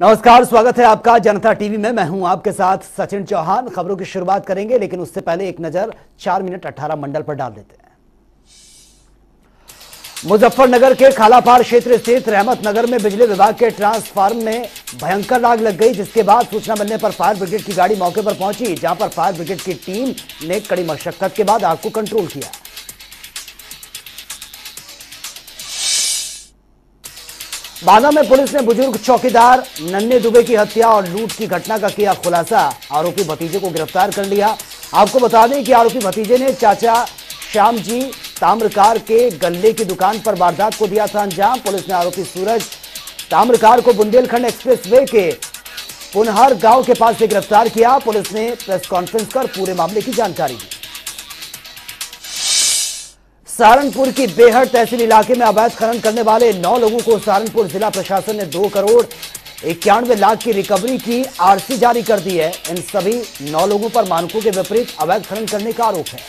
नमस्कार, स्वागत है आपका जनता टीवी में। मैं हूँ आपके साथ सचिन चौहान। खबरों की शुरुआत करेंगे, लेकिन उससे पहले एक नज़र चार मिनट अठारह मंडल पर डाल देते हैं। मुजफ्फरनगर के खालापार क्षेत्र स्थित रहमत नगर में बिजली विभाग के ट्रांसफार्म में भयंकर आग लग गई, जिसके बाद सूचना मिलने पर फायर ब्रिगेड की गाड़ी मौके पर पहुँची, जहाँ पर फायर ब्रिगेड की टीम ने कड़ी मशक्कत के बाद आग को कंट्रोल किया। बांदा में पुलिस ने बुज़ुर्ग चौकीदार नन्हे दुबे की हत्या और लूट की घटना का किया खुलासा। आरोपी भतीजे को गिरफ़्तार कर लिया। आपको बता दें कि आरोपी भतीजे ने चाचा श्याम जी ताम्रकार के गल्ले की दुकान पर वारदात को दिया था अंजाम। पुलिस ने आरोपी सूरज ताम्रकार को बुंदेलखंड एक्सप्रेसवे के पुनहर गाँव के पास से गिरफ़्तार किया। पुलिस ने प्रेस कॉन्फ्रेंस कर पूरे मामले की जानकारी दी। सहारनपुर की बेहद तहसील इलाके में अवैध खनन करने वाले नौ लोगों को सहारनपुर जिला प्रशासन ने दो करोड़ इक्यानवे लाख की रिकवरी की आरसी जारी कर दी है। इन सभी नौ लोगों पर मानकों के विपरीत अवैध खनन करने का आरोप है।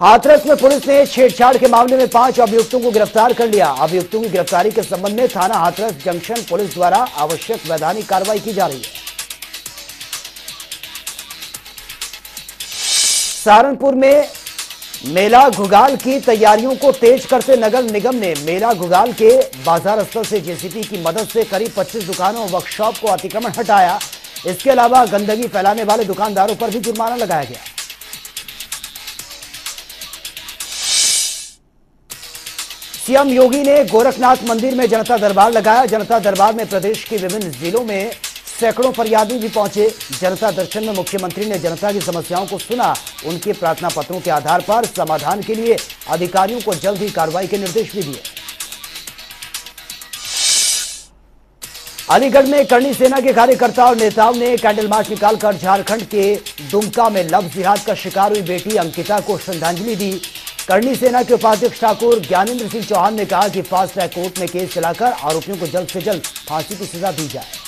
हाथरस में पुलिस ने छेड़छाड़ के मामले में पाँच अभियुक्तों को गिरफ़्तार कर लिया। अभियुक्तों की गिरफ्तारी के संबंध में थाना हाथरस जंक्शन पुलिस द्वारा आवश्यक वैधानिक कार्रवाई की जा रही है। सहारनपुर में मेला घुगाल की तैयारियों को तेज करते नगर निगम ने मेला घुगाल के बाज़ार स्थल से जेसीपी की मदद से करीब 25 दुकानों वर्कशॉप को अतिक्रमण हटाया। इसके अलावा गंदगी फैलाने वाले दुकानदारों पर भी जुर्माना लगाया गया। सीएम योगी ने गोरखनाथ मंदिर में जनता दरबार लगाया। जनता दरबार में प्रदेश के विभिन्न जिलों में सैकड़ों फरियादी भी पहुँचे। जनता दर्शन में मुख्यमंत्री ने जनता की समस्याओं को सुना, उनके प्रार्थना पत्रों के आधार पर समाधान के लिए अधिकारियों को जल्द ही कार्रवाई के निर्देश भी दिए। अलीगढ़ में करणी सेना के कार्यकर्ता और नेताओं ने कैंडल मार्च निकालकर झारखंड के दुमका में लव जिहाद का शिकार हुई बेटी अंकिता को श्रद्धांजलि दी। करणी सेना के उपाध्यक्ष ठाकुर ज्ञानेंद्र सिंह चौहान ने कहा कि फास्ट ट्रैक कोर्ट में केस चलाकर आरोपियों को जल्द से जल्द फांसी की सजा दी जाए।